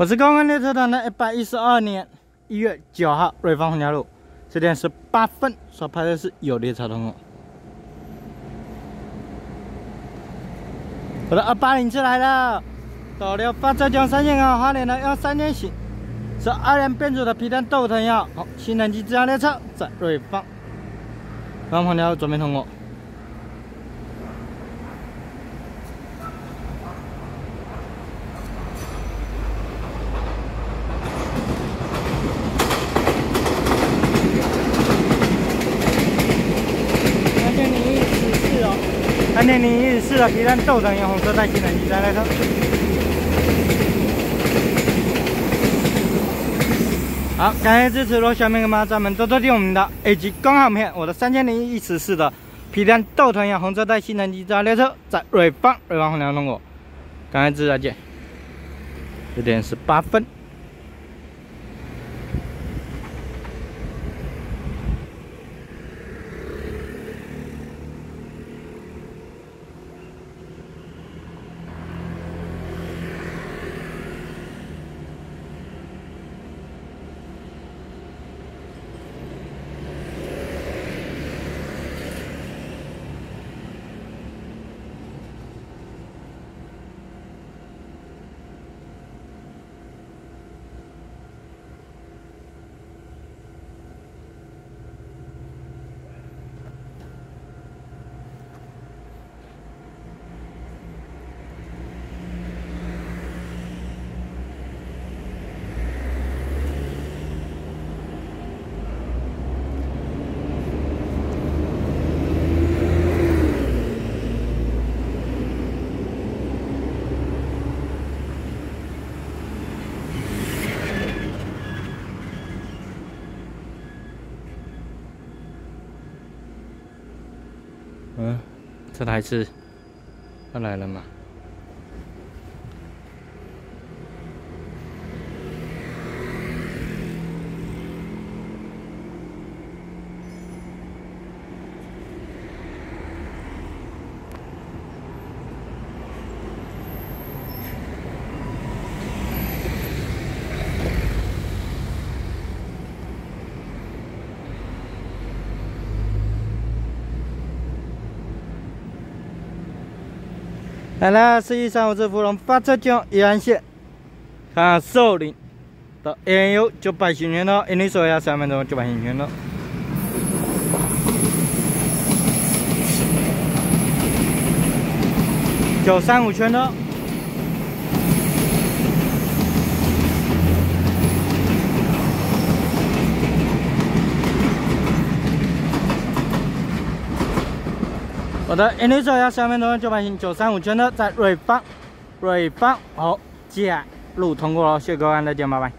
我是高安列车团的一百一十二年一月九号瑞芳红桥路，十点十八分所拍的是有列车通过。我的二八零次来了，到了发车江三线号，花莲的幺三点行，是二连变速的皮蛋豆藤号，好，新能机自强列车在瑞芳，瑞芳红桥准备通过。三点零一四的皮蛋豆等用红色带新能机再来车。好，感谢支持罗小明哥妈咱们多多订我们的 A 级公号片。我的三千零一十四的皮蛋豆团样红色带新能机在列车在瑞邦瑞邦红梁通过，感谢支持再见。十点十八分。嗯，这台是要来了吗？来了，四一三五次芙蓉发车江宜安县，看寿林到 A U 九百行圈了，印尼说要三分钟九百行圈了，九三五圈了。我的 N 六车要下面的九百型九三五圈的在瑞邦，瑞邦好，接路通过了，谢谢各位的点，拜拜。